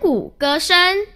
古歌声。